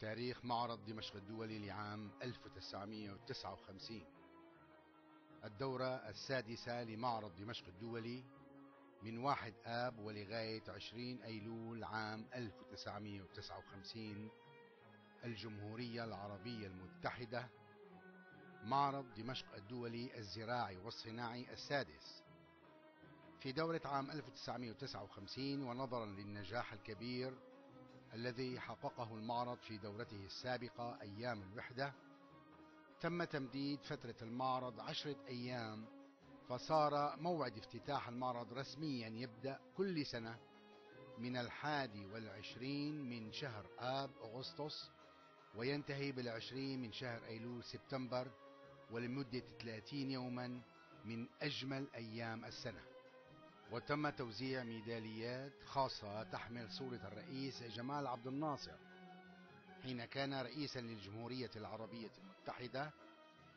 تاريخ معرض دمشق الدولي لعام 1959 الدورة السادسة لمعرض دمشق الدولي من واحد آب ولغاية 20 أيلول عام 1959 الجمهورية العربية المتحدة معرض دمشق الدولي الزراعي والصناعي السادس. في دورة عام 1959 ونظرا للنجاح الكبير الذي حققه المعرض في دورته السابقة أيام الوحدة تم تمديد فترة المعرض عشرة أيام فصار موعد افتتاح المعرض رسميا يبدأ كل سنة من الحادي والعشرين من شهر آب أغسطس وينتهي بالعشرين من شهر أيلول سبتمبر ولمدة 30 يوما من أجمل أيام السنة. وتم توزيع ميداليات خاصة تحمل صورة الرئيس جمال عبد الناصر حين كان رئيسا للجمهورية العربية المتحدة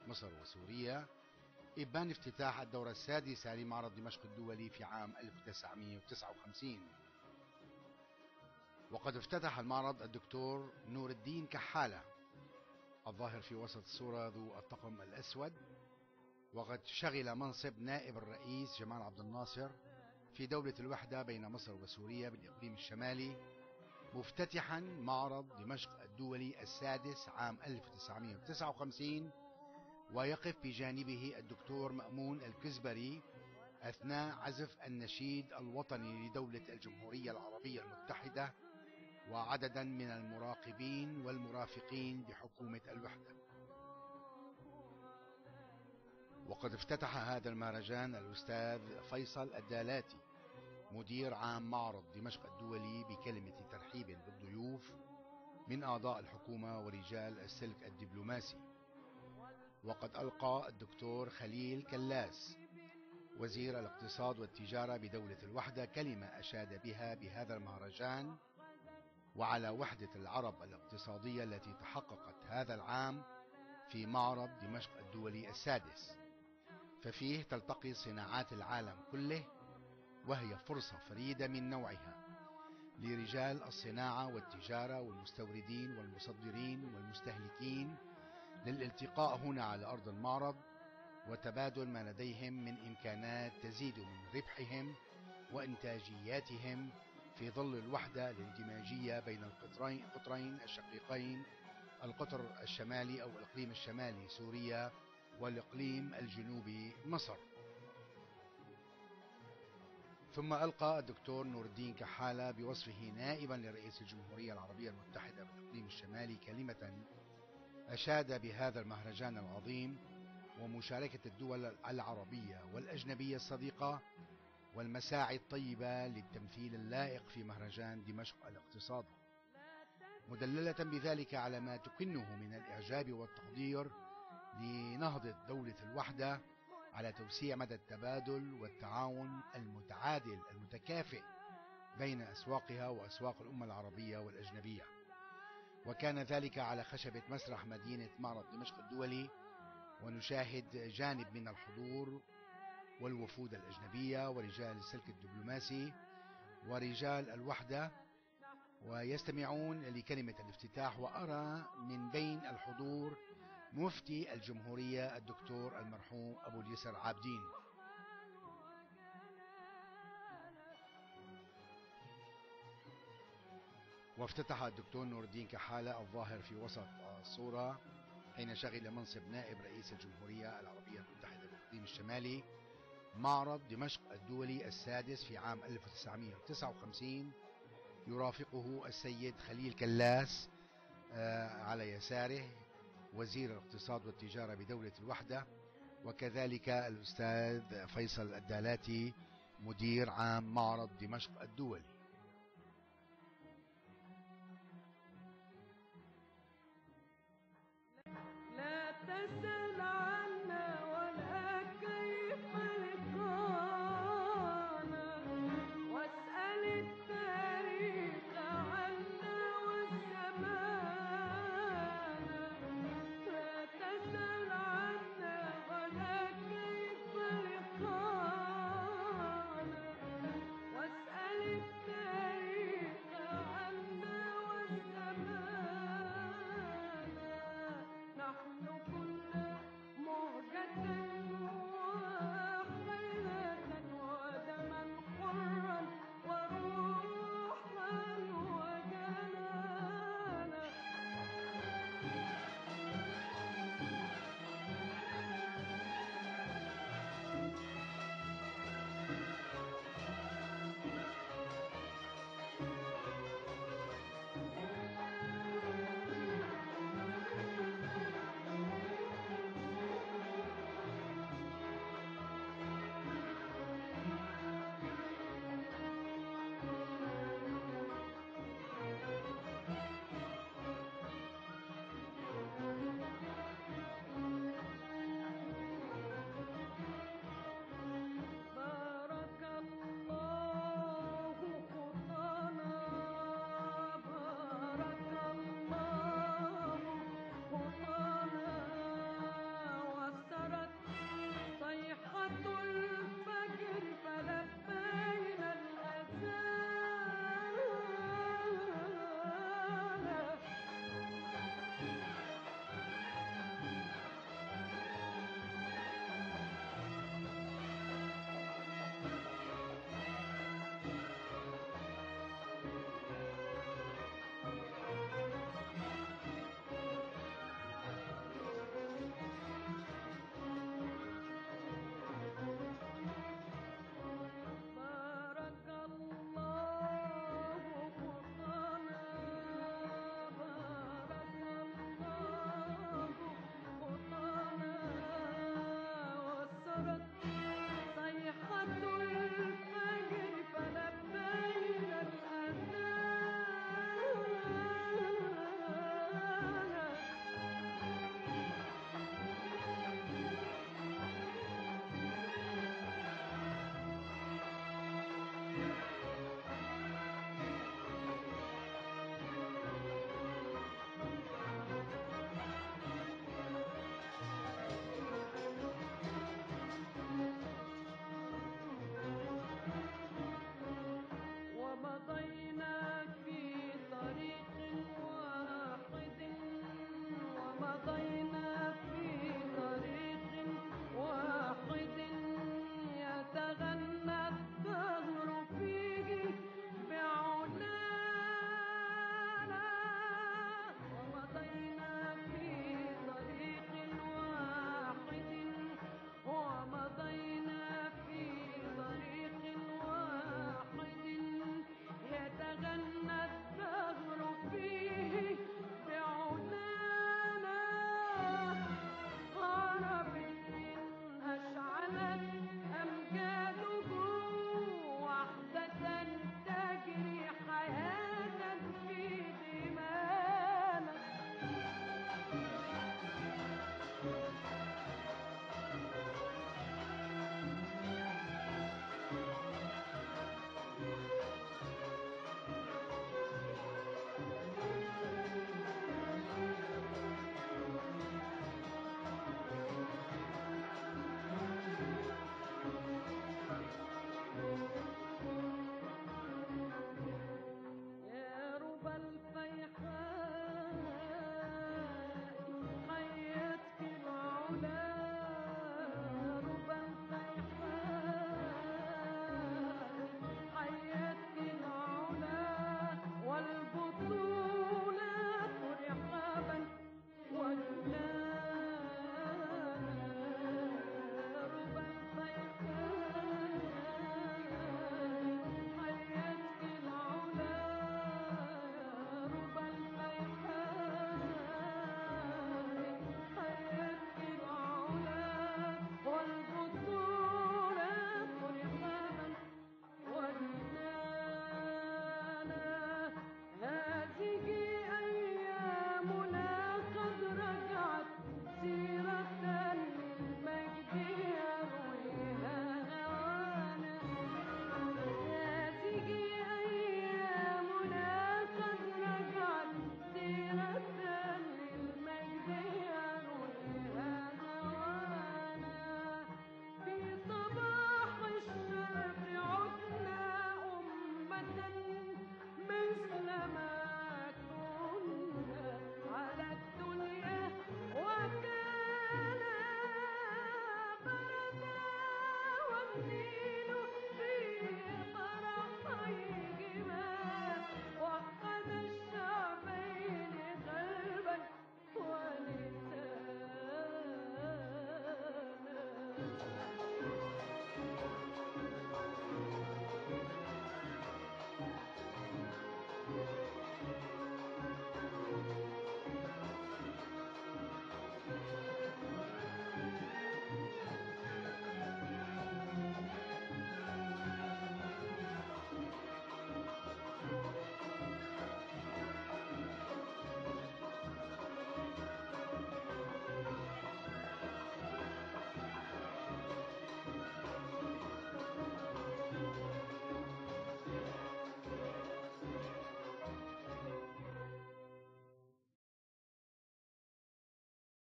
مصر وسوريا إبان افتتاح الدورة السادسة لمعرض دمشق الدولي في عام 1959 وقد افتتح المعرض الدكتور نور الدين كحالة الظاهر في وسط الصورة ذو الطقم الأسود وقد شغل منصب نائب الرئيس جمال عبد الناصر في دولة الوحدة بين مصر وسوريا بالإقليم الشمالي مفتتحا معرض دمشق الدولي السادس عام 1959 ويقف بجانبه الدكتور مأمون الكزبري أثناء عزف النشيد الوطني لدولة الجمهورية العربية المتحدة وعددا من المراقبين والمرافقين بحكومة الوحدة. وقد افتتح هذا المهرجان الأستاذ فيصل الدالاتي مدير عام معرض دمشق الدولي بكلمة ترحيب بالضيوف من أعضاء الحكومة ورجال السلك الدبلوماسي. وقد ألقى الدكتور خليل كلاس وزير الاقتصاد والتجارة بدولة الوحدة كلمة أشاد بها بهذا المهرجان. وعلى وحدة العرب الاقتصادية التي تحققت هذا العام في معرض دمشق الدولي السادس. ففيه تلتقي صناعات العالم كله وهي فرصة فريدة من نوعها. لرجال الصناعة والتجارة والمستوردين والمصدرين والمستهلكين للالتقاء هنا على أرض المعرض وتبادل ما لديهم من إمكانات تزيد من ربحهم وإنتاجياتهم في ظل الوحدة الاندماجية بين القطرين, الشقيقين القطر الشمالي أو الإقليم الشمالي سوريا والإقليم الجنوبي مصر. ثم ألقى الدكتور نور الدين كحالة بوصفه نائبا لرئيس الجمهورية العربية المتحدة بالإقليم الشمالي كلمة أشاد بهذا المهرجان العظيم ومشاركة الدول العربية والأجنبية الصديقة والمساعي الطيبة للتمثيل اللائق في مهرجان دمشق الاقتصادي مدللة بذلك على ما تكنه من الإعجاب والتقدير لنهضة دولة الوحدة على توسيع مدى التبادل والتعاون المتعادل المتكافئ بين أسواقها وأسواق الأمة العربية والأجنبية. وكان ذلك على خشبة مسرح مدينة معرض دمشق الدولي ونشاهد جانب من الحضور والوفود الأجنبية ورجال السلك الدبلوماسي ورجال الوحدة ويستمعون لكلمة الافتتاح وأرى من بين الحضور مفتي الجمهورية الدكتور المرحوم أبو اليسر عابدين. وافتتح الدكتور نور الدين كحالة الظاهر في وسط الصورة حين شغل منصب نائب رئيس الجمهورية العربية المتحدة بالإقليم الشمالي معرض دمشق الدولي السادس في عام 1959 يرافقه السيد خليل كلاس على يساره وزير الاقتصاد والتجارة بدولة الوحدة وكذلك الأستاذ فيصل الدالاتي مدير عام معرض دمشق الدولي.